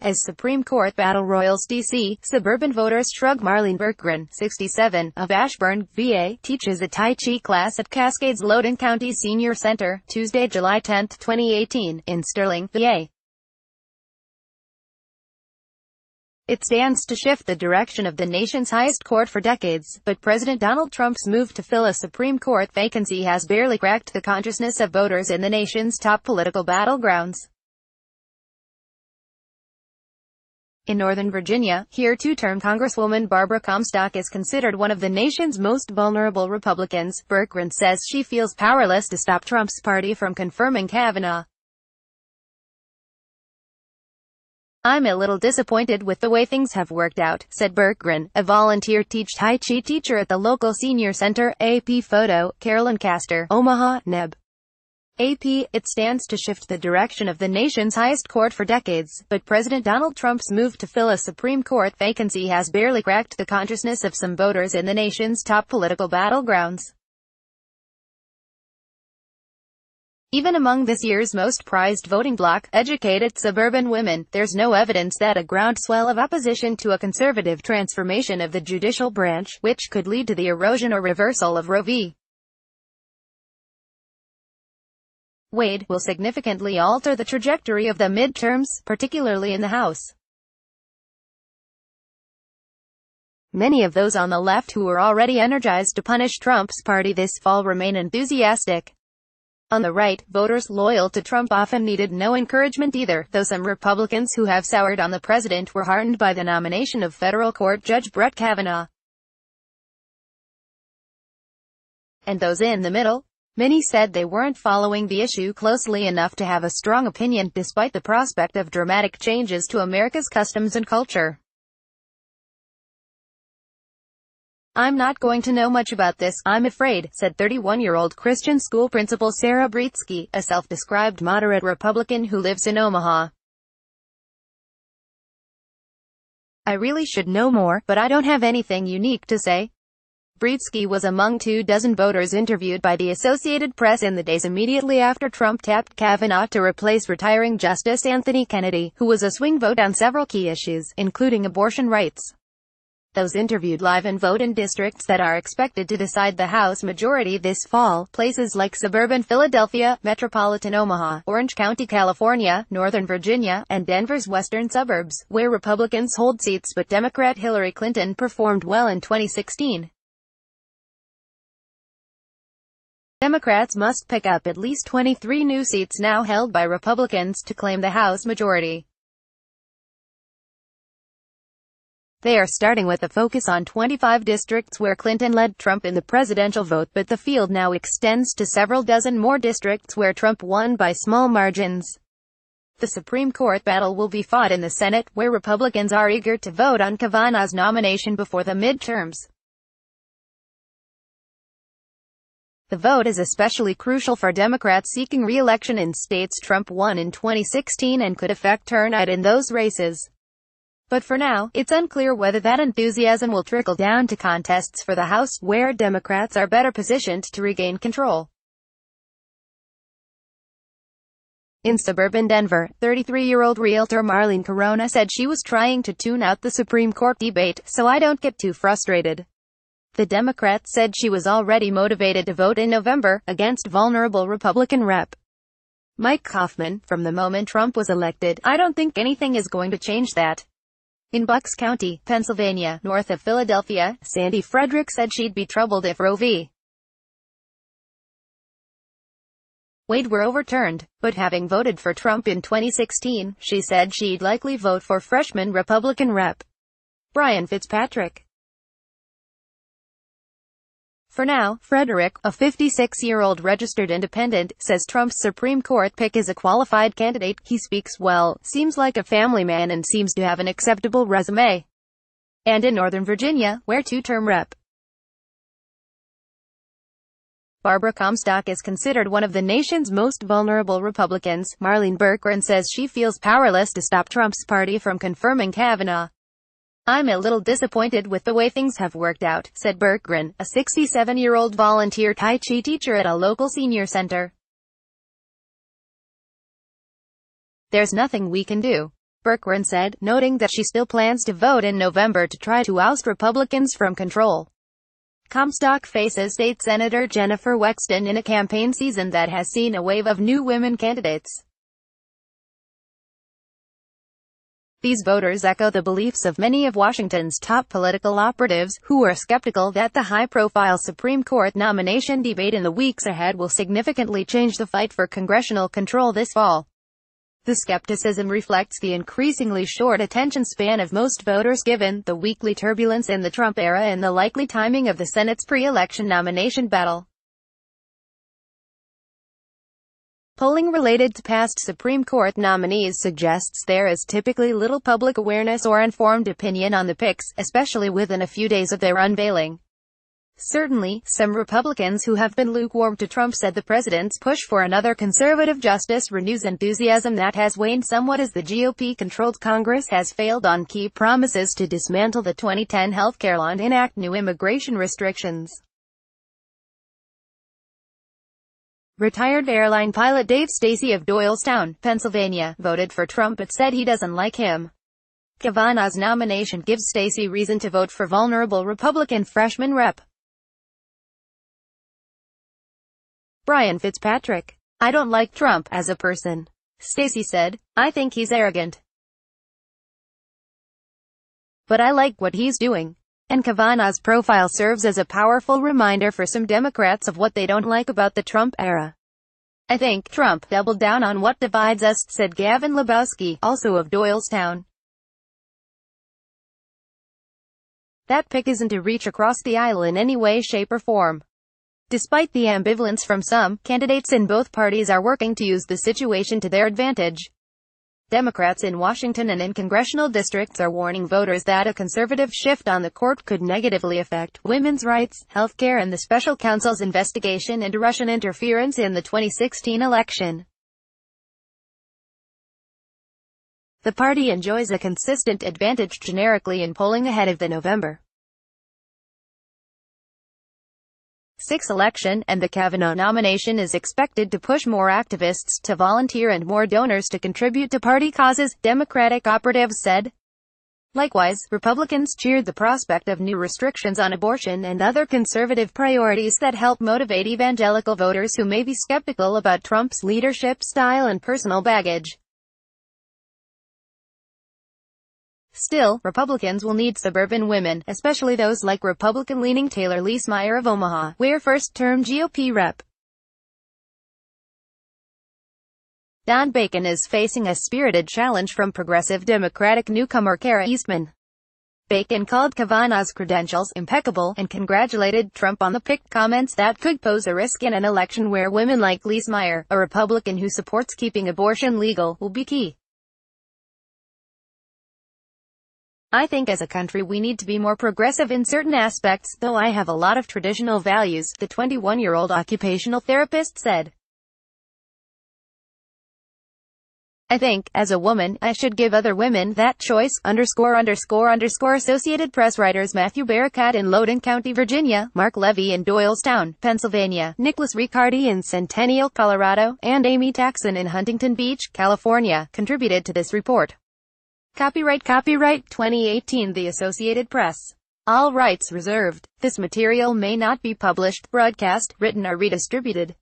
As Supreme Court battle royals D.C., suburban voters shrug Marlene Berggren, 67, of Ashburn, VA, teaches a Tai Chi class at Cascades Loudoun County Senior Center, Tuesday, July 10, 2018, in Sterling, VA. It stands to shift the direction of the nation's highest court for decades, but President Donald Trump's move to fill a Supreme Court vacancy has barely cracked the consciousness of voters in the nation's top political battlegrounds. In Northern Virginia, here two-term Congresswoman Barbara Comstock is considered one of the nation's most vulnerable Republicans. Berggren says she feels powerless to stop Trump's party from confirming Kavanaugh. I'm a little disappointed with the way things have worked out, said Berggren, a volunteer teach Tai Chi teacher at the local senior center, AP Photo, Carolyn Kaster, Omaha, Neb. AP, it stands to shift the direction of the nation's highest court for decades, but President Donald Trump's move to fill a Supreme Court vacancy has barely cracked the consciousness of some voters in the nation's top political battlegrounds. Even among this year's most prized voting bloc, educated suburban women, there's no evidence that a groundswell of opposition to a conservative transformation of the judicial branch, which could lead to the erosion or reversal of Roe v. Wade, will significantly alter the trajectory of the midterms, particularly in the House. Many of those on the left who were already energized to punish Trump's party this fall remain enthusiastic. On the right, voters loyal to Trump often needed no encouragement either, though some Republicans who have soured on the president were heartened by the nomination of federal court Judge Brett Kavanaugh. And those in the middle, Many said they weren't following the issue closely enough to have a strong opinion, despite the prospect of dramatic changes to America's customs and culture. I'm not going to know much about this, I'm afraid, said 31-year-old Christian school principal Sarah Brietzke, a self-described moderate Republican who lives in Omaha. I really should know more, but I don't have anything unique to say. Brietzke was among two dozen voters interviewed by the Associated Press in the days immediately after Trump tapped Kavanaugh to replace retiring Justice Anthony Kennedy, who was a swing vote on several key issues, including abortion rights. Those interviewed live and vote in districts that are expected to decide the House majority this fall, places like suburban Philadelphia, metropolitan Omaha, Orange County, California, Northern Virginia, and Denver's western suburbs, where Republicans hold seats but Democrat Hillary Clinton performed well in 2016. Democrats must pick up at least 23 new seats now held by Republicans to claim the House majority. They are starting with a focus on 25 districts where Clinton led Trump in the presidential vote but the field now extends to several dozen more districts where Trump won by small margins. The Supreme Court battle will be fought in the Senate, where Republicans are eager to vote on Kavanaugh's nomination before the midterms. The vote is especially crucial for Democrats seeking re-election in states Trump won in 2016 and could affect turnout in those races. But for now, it's unclear whether that enthusiasm will trickle down to contests for the House, where Democrats are better positioned to regain control. In suburban Denver, 33-year-old realtor Marlene Corona said she was trying to tune out the Supreme Court debate, so I don't get too frustrated. The Democrat said she was already motivated to vote in November, against vulnerable Republican Rep. Mike Coffman, from the moment Trump was elected, I don't think anything is going to change that. In Bucks County, Pennsylvania, north of Philadelphia, Sandy Frederick said she'd be troubled if Roe v. Wade were overturned, but having voted for Trump in 2016, she said she'd likely vote for freshman Republican Rep. Brian Fitzpatrick. For now, Frederick, a 56-year-old registered independent, says Trump's Supreme Court pick is a qualified candidate. He speaks well, seems like a family man and seems to have an acceptable resume. And in Northern Virginia, where two-term Rep. Barbara Comstock is considered one of the nation's most vulnerable Republicans. Marlene Berggren says she feels powerless to stop Trump's party from confirming Kavanaugh. I'm a little disappointed with the way things have worked out, said Berggren, a 67-year-old volunteer Tai Chi teacher at a local senior center. There's nothing we can do. Berggren said, noting that she still plans to vote in November to try to oust Republicans from control. Comstock faces State Senator Jennifer Wexton in a campaign season that has seen a wave of new women candidates. These voters echo the beliefs of many of Washington's top political operatives, who are skeptical that the high-profile Supreme Court nomination debate in the weeks ahead will significantly change the fight for congressional control this fall. The skepticism reflects the increasingly short attention span of most voters given the weekly turbulence in the Trump era and the likely timing of the Senate's pre-election nomination battle. Polling related to past Supreme Court nominees suggests there is typically little public awareness or informed opinion on the picks, especially within a few days of their unveiling. Certainly, some Republicans who have been lukewarm to Trump said the president's push for another conservative justice renews enthusiasm that has waned somewhat as the GOP-controlled Congress has failed on key promises to dismantle the 2010 health care law and enact new immigration restrictions. Retired airline pilot Dave Stacy of Doylestown, Pennsylvania, voted for Trump but said he doesn't like him. Kavanaugh's nomination gives Stacy reason to vote for vulnerable Republican freshman rep. Brian Fitzpatrick. I don't like Trump as a person. Stacy said, I think he's arrogant. But I like what he's doing. And Kavanaugh's profile serves as a powerful reminder for some Democrats of what they don't like about the Trump era. I think Trump doubled down on what divides us, said Gavin Lebowski, also of Doylestown. That pick isn't a reach across the aisle in any way shape or form. Despite the ambivalence from some, candidates in both parties are working to use the situation to their advantage. Democrats in Washington and in congressional districts are warning voters that a conservative shift on the court could negatively affect women's rights, health care and the special counsel's investigation into Russian interference in the 2016 election. The party enjoys a consistent advantage generically in polling ahead of the November 6 election, and the Kavanaugh nomination is expected to push more activists to volunteer and more donors to contribute to party causes, Democratic operatives said. Likewise, Republicans cheered the prospect of new restrictions on abortion and other conservative priorities that help motivate evangelical voters who may be skeptical about Trump's leadership style and personal baggage. Still, Republicans will need suburban women, especially those like Republican-leaning Taylor Leesmeyer of Omaha, where first-term GOP rep. Don Bacon is facing a spirited challenge from progressive Democratic newcomer Kara Eastman. Bacon called Kavanaugh's credentials impeccable and congratulated Trump on the picked comments that could pose a risk in an election where women like Leesmeyer, a Republican who supports keeping abortion legal, will be key. I think as a country we need to be more progressive in certain aspects, though I have a lot of traditional values, the 21-year-old occupational therapist said. I think, as a woman, I should give other women that choice, underscore underscore underscore Associated Press writers Matthew Barakat in Loudoun County, Virginia, Marc Levy in Doylestown, Pennsylvania, Nicholas Riccardi in Centennial, Colorado, and Amy Taxin in Huntington Beach, California, contributed to this report. Copyright Copyright 2018 The Associated Press. All rights reserved. This material may not be published, broadcast, written or redistributed.